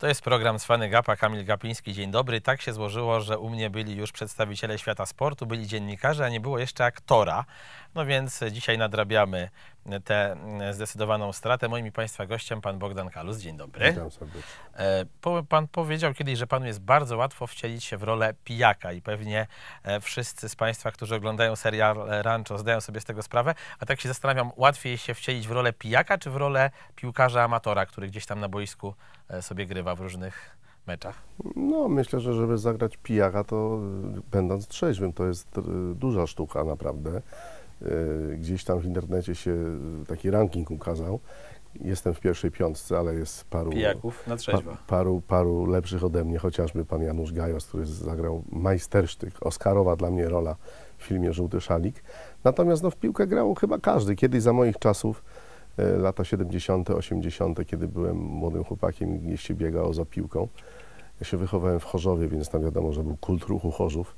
To jest program Cwany Gapa, Kamil Gapiński. Dzień dobry. Tak się złożyło, że u mnie byli już przedstawiciele świata sportu, byli dziennikarze, a nie było jeszcze aktora. No więc dzisiaj nadrabiamy tę zdecydowaną stratę. Moim i Państwa gościem pan Bogdan Kalus. Dzień dobry. Witam serdecznie. E, Pan powiedział kiedyś, że panu jest bardzo łatwo wcielić się w rolę pijaka i pewnie e, wszyscy z Państwa, którzy oglądają serial Rancho zdają sobie z tego sprawę, a tak się zastanawiam, łatwiej się wcielić w rolę pijaka czy w rolę piłkarza amatora, który gdzieś tam na boisku e, sobie grywa w różnych meczach? No, myślę, że żeby zagrać pijaka, to będąc trzeźwym, to jest duża sztuka naprawdę. Y, Gdzieś tam w internecie się y, taki ranking ukazał. Jestem w pierwszej piątce, ale jest paru, Pijaków na trzeźwo. pa, paru, paru lepszych ode mnie, chociażby pan Janusz Gajos, który zagrał majstersztyk, Oscarowa dla mnie rola w filmie Żółty Szalik. Natomiast no, w piłkę grał chyba każdy. Kiedyś za moich czasów, e, lata 70., 80., kiedy byłem młodym chłopakiem gdzieś się biegało za piłką. Ja się wychowałem w Chorzowie, więc tam wiadomo, że był kult ruchu Chorzów.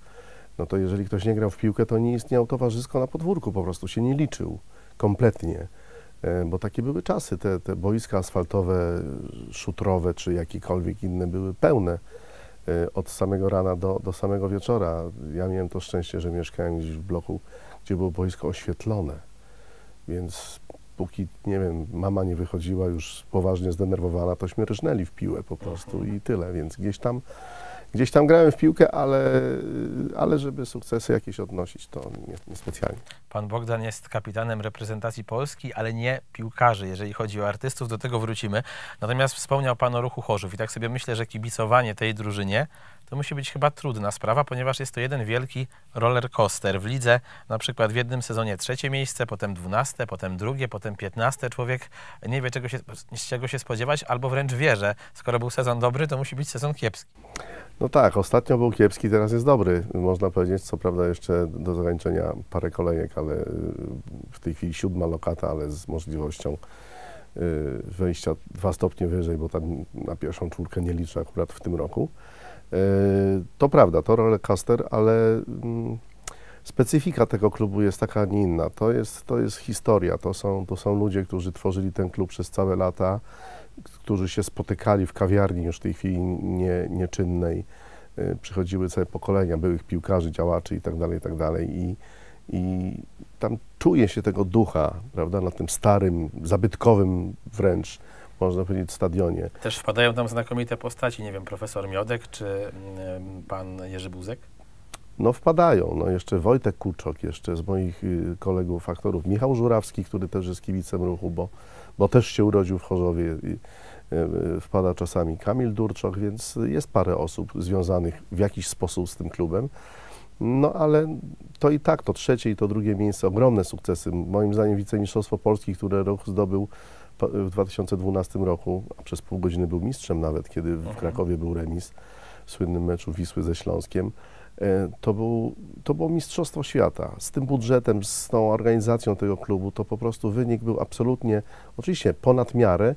No to jeżeli ktoś nie grał w piłkę, to nie istniał towarzysko na podwórku, po prostu się nie liczył kompletnie. E, Bo takie były czasy, te, te boiska asfaltowe, szutrowe czy jakiekolwiek inne były pełne e, od samego rana do, do samego wieczora. Ja miałem to szczęście, że mieszkałem gdzieś w bloku, gdzie było boisko oświetlone, więc póki, nie wiem, mama nie wychodziła już poważnie zdenerwowana, tośmy rżnęli w piłę po prostu i tyle, więc gdzieś tam, gdzieś tam grałem w piłkę, ale, ale żeby sukcesy jakieś odnosić, to nie, nie specjalnie. Pan Bogdan jest kapitanem reprezentacji Polski, ale nie piłkarzy, jeżeli chodzi o artystów, do tego wrócimy. Natomiast wspomniał Pan o ruchu Chorzów i tak sobie myślę, że kibicowanie tej drużynie to musi być chyba trudna sprawa, ponieważ jest to jeden wielki roller coaster. W lidze na przykład w jednym sezonie trzecie miejsce, potem dwunaste, potem drugie, potem piętnaste. Człowiek nie wie czego się, czego się spodziewać, albo wręcz wie, że skoro był sezon dobry, to musi być sezon kiepski. No tak, ostatnio był kiepski, teraz jest dobry, można powiedzieć. Co prawda jeszcze do zakończenia parę kolejek, ale y, w tej chwili siódma lokata, ale z możliwością y, wejścia dwa stopnie wyżej, bo tam na pierwszą czwórkę nie liczę akurat w tym roku. Y, To prawda, to rollercoaster, ale mm, specyfika tego klubu jest taka, a nie inna. To jest, to jest historia, to są, to są ludzie, którzy tworzyli ten klub przez całe lata, którzy się spotykali w kawiarni już w tej chwili nie, nieczynnej. Y, Przychodziły całe pokolenia byłych piłkarzy, działaczy i tak dalej, i tak. I, i tam czuje się tego ducha, prawda, na tym starym, zabytkowym wręcz, można powiedzieć, stadionie. Też wpadają tam znakomite postaci, nie wiem, profesor Miodek czy mm, pan Jerzy Buzek. No wpadają, no jeszcze Wojtek Kuczok, jeszcze z moich y, kolegów aktorów, Michał Żurawski, który też jest kibicem ruchu, bo, bo też się urodził w Chorzowie, y, y, wpada czasami Kamil Durczok, więc jest parę osób związanych w jakiś sposób z tym klubem. No ale to i tak, to trzecie i to drugie miejsce, ogromne sukcesy. Moim zdaniem wicemistrzostwo Polski, które ruch zdobył w 2012 roku, a przez pół godziny był mistrzem nawet, kiedy w Krakowie był remis w słynnym meczu Wisły ze Śląskiem. E, To, był, to było mistrzostwo świata. Z tym budżetem, z tą organizacją tego klubu, to po prostu wynik był absolutnie, oczywiście ponad miarę,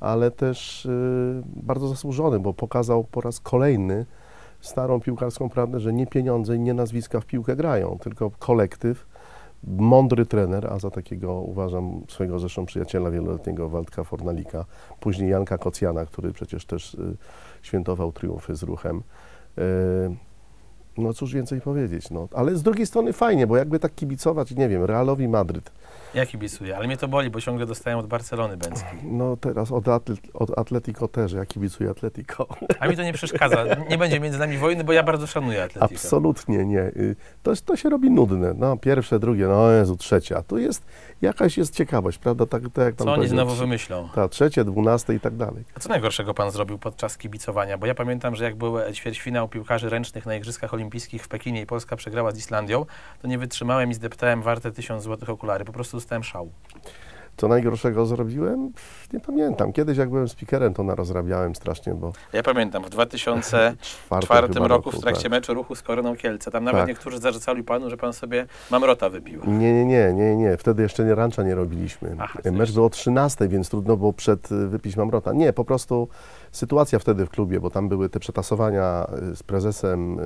ale też y, bardzo zasłużony, bo pokazał po raz kolejny starą piłkarską prawdę, że nie pieniądze i nie nazwiska w piłkę grają, tylko kolektyw, mądry trener, a za takiego uważam swojego zresztą przyjaciela wieloletniego Waldka Fornalika, później Janka Kocjana, który przecież też y, świętował triumfy z ruchem. No cóż więcej powiedzieć, no. Ale z drugiej strony fajnie, bo jakby tak kibicować, nie wiem, Realowi Madryt, Ja kibicuję, ale mnie to boli, bo ciągle dostają od Barcelony Bęcki. no teraz od, atlet, od Atletico też, ja kibicuję Atletico. A mi to nie przeszkadza. Nie będzie między nami wojny, bo ja bardzo szanuję Atletico. Absolutnie nie. Y, To, to się robi nudne. No, pierwsze, drugie, no Jezu, trzecia. Tu jest, jakaś jest ciekawość, prawda? Tak, tak jak tam Co oni powiedział, znowu wymyślą? Ta, trzecie, dwunaste i tak dalej. A co najgorszego pan zrobił podczas kibicowania? Bo ja pamiętam, że jak był ćwierćfinał piłkarzy ręcznych na Igrzyskach Olimpijskich w Pekinie i Polska przegrała z Islandią, to nie wytrzymałem i zdeptałem warte tysiąc złotych okulary. Po prostu dostałem szału. Co najgorszego zrobiłem? Pff, Nie pamiętam. Kiedyś jak byłem speakerem, to narozrabiałem strasznie, bo Ja pamiętam, w 2004 czwarte chyba roku w trakcie tak. meczu ruchu z Koroną Kielce. Tam nawet Tak. niektórzy zarzucali panu, że pan sobie mamrota wypił. Nie, nie, nie, nie, nie. Wtedy jeszcze nie rancza nie robiliśmy. Aha, to Mecz był o 13, więc trudno było przed y, wypić mamrota. Nie, po prostu sytuacja wtedy w klubie, bo tam były te przetasowania y, z prezesem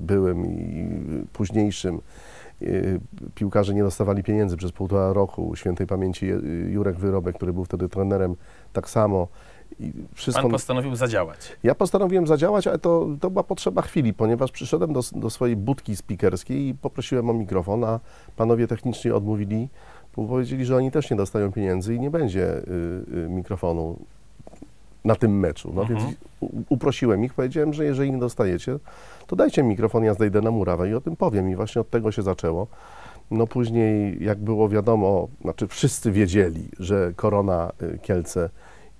byłym i późniejszym. Y, Piłkarze nie dostawali pieniędzy przez półtora roku. Świętej pamięci Jurek Wyrobek, który był wtedy trenerem, tak samo. I wszystko... Pan postanowił zadziałać. Ja postanowiłem zadziałać, ale to, to była potrzeba chwili, ponieważ przyszedłem do, do swojej budki spikerskiej i poprosiłem o mikrofon, a panowie techniczni odmówili, bo powiedzieli, że oni też nie dostają pieniędzy i nie będzie y, y, mikrofonu na tym meczu. No Mhm. więc uprosiłem ich, powiedziałem, że jeżeli nie dostajecie, to dajcie mi mikrofon, ja zdejdę na murawę i o tym powiem. I właśnie od tego się zaczęło. No później, jak było wiadomo, znaczy wszyscy wiedzieli, że Korona y, Kielce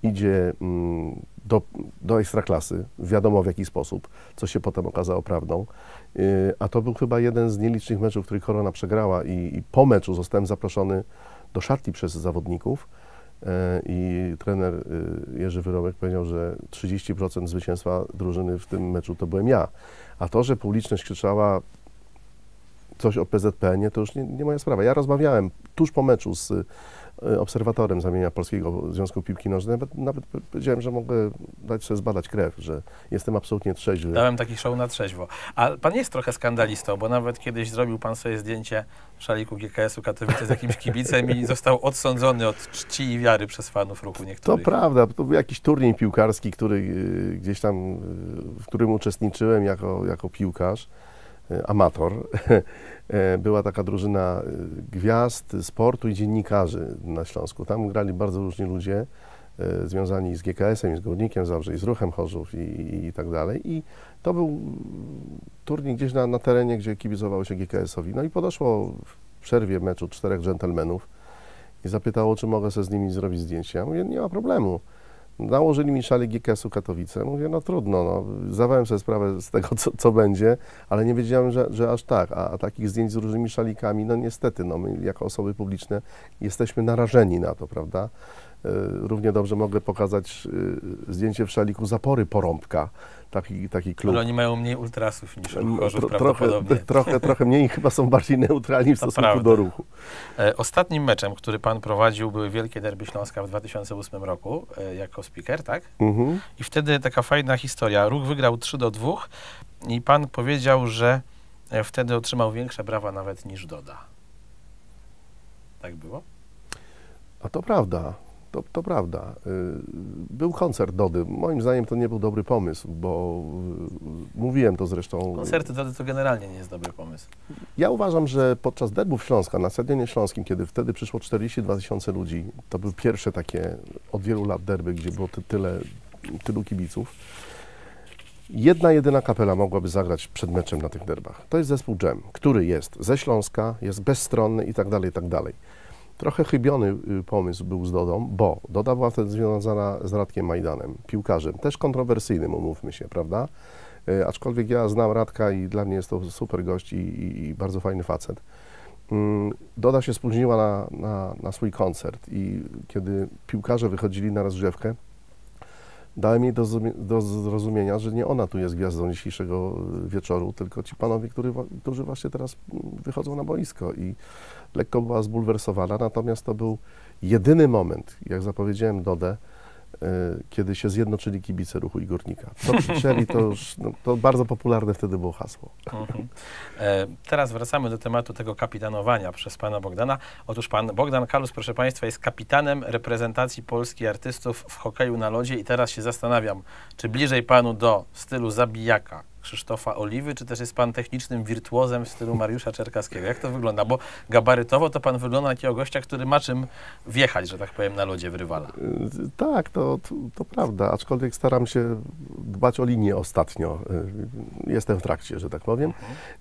idzie mm, do, do ekstraklasy, wiadomo w jaki sposób, co się potem okazało prawdą. Y, A to był chyba jeden z nielicznych meczów, który Korona przegrała i, i po meczu zostałem zaproszony do szatni przez zawodników i trener y, Jerzy Wyrołek powiedział, że 30% zwycięstwa drużyny w tym meczu to byłem ja. A to, że publiczność krzyczała coś o PZPN-ie, to już nie, nie moja sprawa. Ja rozmawiałem tuż po meczu z obserwatorem z ramienia Polskiego Związku Piłki Nożnej. Nawet, nawet powiedziałem, że mogę dać sobie zbadać krew, że jestem absolutnie trzeźwy. Dałem taki show na trzeźwo. A pan jest trochę skandalistą, bo nawet kiedyś zrobił pan sobie zdjęcie w szaliku GKS-u Katowice z jakimś kibicem i został odsądzony od czci i wiary przez fanów ruchu To niektórych. prawda, to był jakiś turniej piłkarski, który y, gdzieś tam, y, w którym uczestniczyłem jako, jako piłkarz, y, amator. Była taka drużyna y, gwiazd sportu i dziennikarzy na Śląsku. Tam grali bardzo różni ludzie y, związani z GKS-em, z Górnikiem Zabrze, i z Ruchem Chorzów i, i, i tak dalej. I to był turniej gdzieś na, na terenie, gdzie kibicowało się GKS-owi. No i podeszło w przerwie meczu czterech dżentelmenów i zapytało, czy mogę sobie z nimi zrobić zdjęcie. Ja mówię, nie ma problemu. Nałożyli mi szalik GKS-u Katowice. Mówię, no trudno, no. zdawałem sobie sprawę z tego, co, co będzie, ale nie wiedziałem, że, że aż tak. A, a takich zdjęć z różnymi szalikami, no niestety, no, my jako osoby publiczne jesteśmy narażeni na to, prawda? E, Równie dobrze mogę pokazać e, zdjęcie w szaliku zapory porąbka, taki, taki klub. Ale oni mają mniej ultrasów niż ruch M, Chorzów tro- prawdopodobnie. trochę, trochę, trochę mniej chyba są bardziej neutralni w To stosunku prawda. do ruchu. E, Ostatnim meczem, który pan prowadził, były Wielkie Derby Śląska w 2008 roku e, jako speaker, tak? Mhm. I wtedy taka fajna historia. Ruch wygrał 3 do 2 i pan powiedział, że wtedy otrzymał większe brawa nawet niż Doda. Tak było? A to prawda, to, to prawda. Y, Był koncert Dody. Moim zdaniem to nie był dobry pomysł, bo y, mówiłem to zresztą. Koncerty Dody to generalnie nie jest dobry pomysł. Ja uważam, że podczas derbów Śląska na Stadionie Śląskim, kiedy wtedy przyszło 42 tysiące ludzi, to były pierwsze takie od wielu lat derby, gdzie było ty, tyle, tylu kibiców. Jedna, jedyna kapela mogłaby zagrać przed meczem na tych derbach. To jest zespół Jam, który jest ze Śląska, jest bezstronny i tak dalej, i tak dalej. Trochę chybiony y, pomysł był z Dodą, bo Doda była wtedy związana z Radkiem Majdanem, piłkarzem, też kontrowersyjnym, umówmy się, prawda? Y, Aczkolwiek ja znam Radka i dla mnie jest to super gość i, i, i bardzo fajny facet. Mm, Doda się spóźniła na, na, na swój koncert i kiedy piłkarze wychodzili na rozgrzewkę, dałem jej do, do zrozumienia, że nie ona tu jest gwiazdą dzisiejszego y, wieczoru, tylko ci panowie, który, którzy właśnie teraz mm, wychodzą na boisko. I lekko była zbulwersowana, natomiast to był jedyny moment, jak zapowiedziałem Dodę, kiedy się zjednoczyli kibice ruchu i górnika. Co krzyczeli, to no, to bardzo popularne wtedy było hasło. Mhm. E, teraz wracamy do tematu tego kapitanowania przez pana Bogdana. Otóż pan Bogdan Kalus, proszę państwa, jest kapitanem reprezentacji Polski artystów w hokeju na lodzie i teraz się zastanawiam, czy bliżej panu do stylu zabijaka Krzysztofa Oliwy, czy też jest pan technicznym wirtuozem w stylu Mariusza Czerkaskiego? Jak to wygląda? Bo gabarytowo to pan wygląda na takiego gościa, który ma czym wjechać, że tak powiem, na lodzie w rywala. Y, Tak, to, to, to prawda, aczkolwiek staram się dbać o linię ostatnio. Y, Jestem w trakcie, że tak powiem.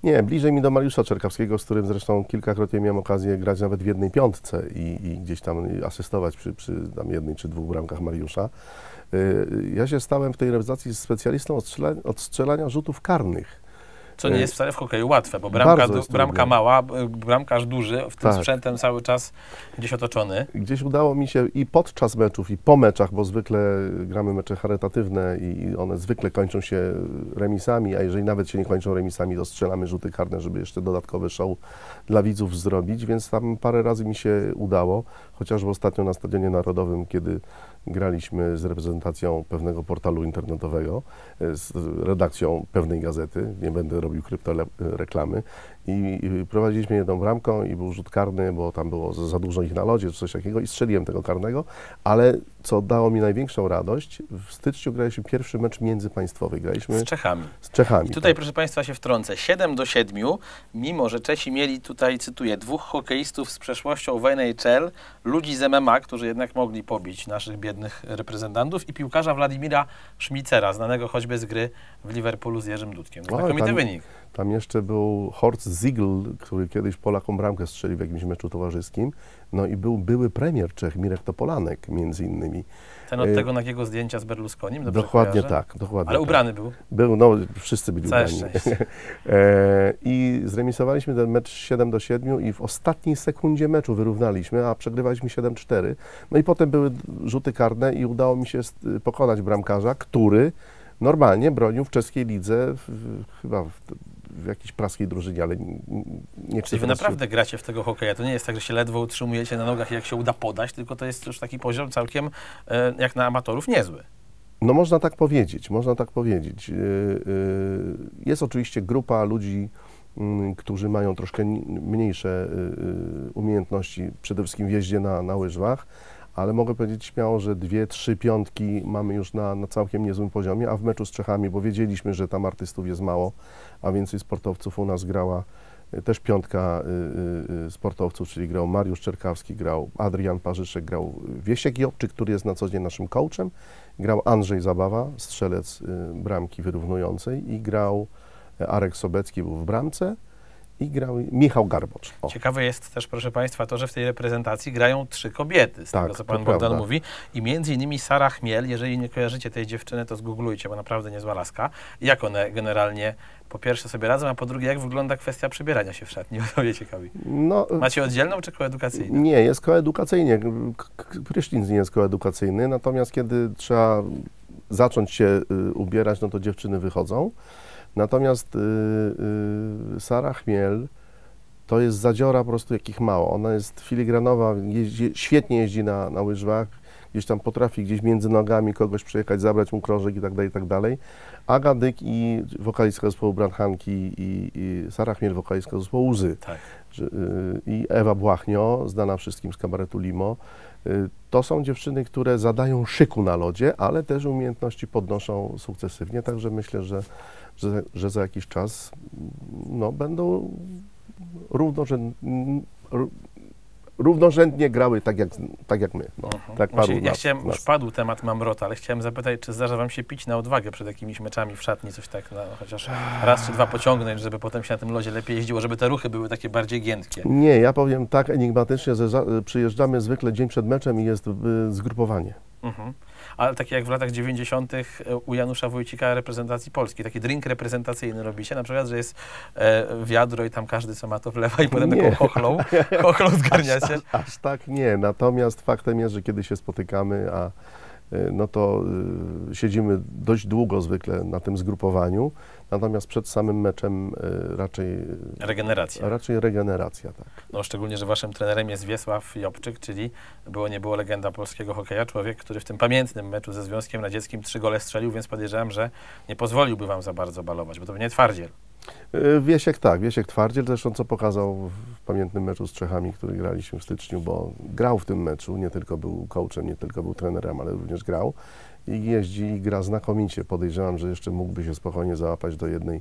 Nie, bliżej mi do Mariusza Czerkawskiego, z którym zresztą kilkakrotnie miałem okazję grać nawet w jednej piątce i, i gdzieś tam asystować przy, przy tam jednej czy dwóch bramkach Mariusza. Y, Ja się stałem w tej realizacji specjalistą od strzelania, od strzelania rzutów karnych. Co nie jest wcale w hokeju łatwe, bo bramka, du- bramka mała, bramkarz duży, w tym Tak. sprzętem cały czas gdzieś otoczony. Gdzieś udało mi się i podczas meczów, i po meczach, bo zwykle gramy mecze charytatywne i one zwykle kończą się remisami, a jeżeli nawet się nie kończą remisami, to strzelamy rzuty karne, żeby jeszcze dodatkowy show dla widzów zrobić, więc tam parę razy mi się udało, chociażby ostatnio na Stadionie Narodowym, kiedy graliśmy z reprezentacją pewnego portalu internetowego, e, z redakcją pewnej gazety, nie będę robił kryptoreklamy i i prowadziliśmy jedną bramką i był rzut karny, bo tam było za dużo ich na lodzie czy coś takiego i strzeliłem tego karnego, ale co dało mi największą radość, w styczniu graliśmy pierwszy mecz międzypaństwowy, graliśmy Z Czechami. z Czechami. I tutaj, tak. proszę Państwa, się wtrącę. 7 do 7, mimo że Czesi mieli tutaj, cytuję, dwóch hokeistów z przeszłością w NHL, ludzi z MMA, którzy jednak mogli pobić naszych biednych reprezentantów i piłkarza Władimira Szmicera, znanego choćby z gry w Liverpoolu z Jerzym Dudkiem. Znakomity tam- wynik. Tam jeszcze był Horst Ziegl, który kiedyś Polakom bramkę strzelił w jakimś meczu towarzyskim. No i był były premier Czech, Mirek Topolanek między innymi. Ten od Y, tego nagiego zdjęcia z Berlusconim, Dokładnie kojarzę? tak, dokładnie Ale tak. ubrany był. Był, no wszyscy byli Całe ubrani. e, I zremisowaliśmy ten mecz 7 do 7 i w ostatniej sekundzie meczu wyrównaliśmy, a przegrywaliśmy 7-4. No i potem były rzuty karne i udało mi się pokonać bramkarza, który normalnie bronił w czeskiej lidze, w, chyba w, w jakiejś praskiej drużynie, ale nie, nie Czyli wy teraz się- naprawdę gracie w tego hokeja. To nie jest tak, że się ledwo utrzymujecie na nogach i jak się uda podać, tylko to jest już taki poziom całkiem, e, jak na amatorów, niezły. No można tak powiedzieć, można tak powiedzieć. Yy, yy, Jest oczywiście grupa ludzi, mm, którzy mają troszkę ni- mniejsze umiejętności, przede wszystkim w jeździe na, na łyżwach, ale mogę powiedzieć śmiało, że dwie, trzy piątki mamy już na, na całkiem niezłym poziomie, a w meczu z Czechami, bo wiedzieliśmy, że tam artystów jest mało, a więcej sportowców u nas grała y, też piątka y, y, y, sportowców, czyli grał Mariusz Czerkawski, grał Adrian Parzyszek, grał Wiesiek Jobczyk, który jest na co dzień naszym coachem, grał Andrzej Zabawa, strzelec y, bramki wyrównującej i grał e, Arek Sobecki, był w bramce i grał Michał Garbocz. O. Ciekawe jest też, proszę Państwa, to, że w tej reprezentacji grają trzy kobiety, z Tak, tego, co Pan Bogdan prawda. mówi. I między innymi Sara Chmiel, jeżeli nie kojarzycie tej dziewczyny, to zgooglujcie, bo naprawdę niezła laska. Jak one generalnie, po pierwsze sobie radzą, a po drugie, jak wygląda kwestia przebierania się w szatni? To mnie ciekawi. No, Macie oddzielną czy koedukacyjną? Nie, jest koedukacyjnie. Prysznic nie jest koedukacyjny, natomiast kiedy trzeba zacząć się y, ubierać, no to dziewczyny wychodzą. Natomiast y, y, Sara Chmiel to jest zadziora po prostu jakich mało. Ona jest filigranowa, jeździ, świetnie jeździ na, na łyżwach, gdzieś tam potrafi gdzieś między nogami kogoś przejechać, zabrać mu krążek i tak dalej, i tak dalej. Aga Dyk i wokalistka zespołu Branchanki i, i Sara Chmiel, wokalistka zespołu Łzy Tak. y, i Ewa Błachnio, znana wszystkim z kabaretu Limo. To są dziewczyny, które zadają szyku na lodzie, ale też umiejętności podnoszą sukcesywnie, także myślę, że, że, że za jakiś czas no, będą równorzędnie, równorzędnie grały tak jak, tak jak my. No, Mhm. tak paru ja nas- chciałem, nas. już padł temat Mamrota, ale chciałem zapytać, czy zdarza Wam się pić na odwagę przed jakimiś meczami w szatni, coś tak, no, chociaż raz czy dwa pociągnąć, żeby potem się na tym lodzie lepiej jeździło, żeby te ruchy były takie bardziej giętkie. Nie, ja powiem tak enigmatycznie, że za, przyjeżdżamy zwykle dzień przed meczem i jest y, zgrupowanie. Mhm. Ale takie jak w latach 90. u Janusza Wójcika reprezentacji Polski, taki drink reprezentacyjny robicie, na przykład, że jest e, wiadro i tam każdy co ma to wlewa i potem Nie. taką chochlą, chochlą zgarniacie. Aż, aż tak nie, natomiast faktem jest, że kiedy się spotykamy, a no to y, siedzimy dość długo zwykle na tym zgrupowaniu, natomiast przed samym meczem y, raczej, Regeneracja. raczej regeneracja, tak. No, szczególnie, że waszym trenerem jest Wiesław Jobczyk, czyli było nie było legenda polskiego hokeja, człowiek, który w tym pamiętnym meczu ze Związkiem Radzieckim trzy gole strzelił, więc podejrzewam, że nie pozwoliłby wam za bardzo balować, bo to nie twardziel. Y, Wiesiek tak, Wiesiek Twardziel zresztą co pokazał w pamiętnym meczu z Czechami, który graliśmy w styczniu, bo grał w tym meczu, nie tylko był coachem, nie tylko był trenerem, ale również grał i jeździ i gra znakomicie. Podejrzewam, że jeszcze mógłby się spokojnie załapać do jednej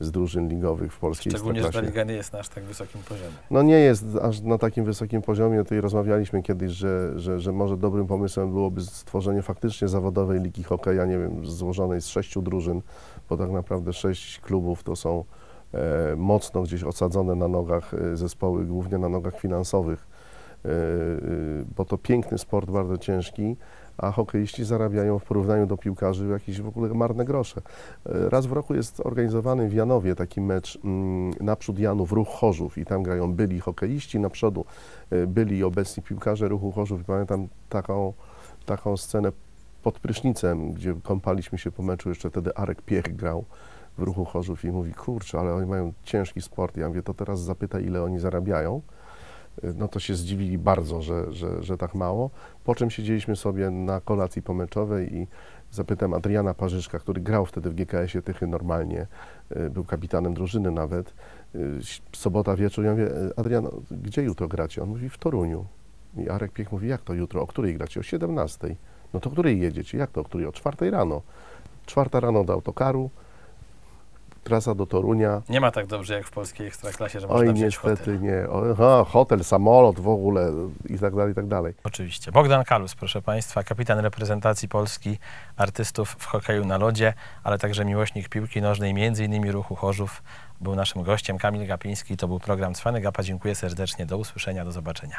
z drużyn ligowych w polskiej Szczególnie, że ta liga nie jest na aż tak wysokim poziomie. No nie jest aż na takim wysokim poziomie. Tutaj rozmawialiśmy kiedyś, że, że, że może dobrym pomysłem byłoby stworzenie faktycznie zawodowej ligi hokeja, nie wiem, złożonej z sześciu drużyn, bo tak naprawdę sześć klubów to są e, mocno gdzieś osadzone na nogach e, zespoły, głównie na nogach finansowych, e, e, bo to piękny sport, bardzo ciężki, a hokeiści zarabiają w porównaniu do piłkarzy jakieś w ogóle marne grosze. E, Raz w roku jest organizowany w Janowie taki mecz mm, naprzód Janów, Ruch Chorzów i tam grają byli hokeiści, na przodu e, byli obecni piłkarze Ruchu Chorzów i pamiętam taką, taką scenę pod prysznicem, gdzie kąpaliśmy się po meczu, jeszcze wtedy Arek Piech grał w Ruchu Chorzów i mówi, kurczę, ale oni mają ciężki sport. Ja mówię, to teraz zapytaj, ile oni zarabiają. No to się zdziwili bardzo, że, że, że tak mało. Po czym siedzieliśmy sobie na kolacji pomeczowej i zapytałem Adriana Parzyszka, który grał wtedy w GKS-ie Tychy normalnie, y, był kapitanem drużyny nawet. Y, Sobota wieczór, ja mówię, "Y, Adrian, gdzie jutro gracie? On mówi, w Toruniu. I Arek Piech mówi, jak to jutro? O której gracie? O 17. No to o której jedziecie? Jak to o której? O 4 rano. Czwarta rano do autokaru, trasa do Torunia. Nie ma tak dobrze jak w polskiej ekstraklasie, że można Oj, wziąć niestety hotel. nie. O, aha, hotel, samolot w ogóle i tak dalej, i tak dalej. Oczywiście. Bogdan Kalus, proszę Państwa, kapitan reprezentacji Polski, artystów w hokeju na lodzie, ale także miłośnik piłki nożnej, między innymi ruchu Chorzów, był naszym gościem. Kamil Gapiński, to był program Cwany Gapa. Dziękuję serdecznie, do usłyszenia, do zobaczenia.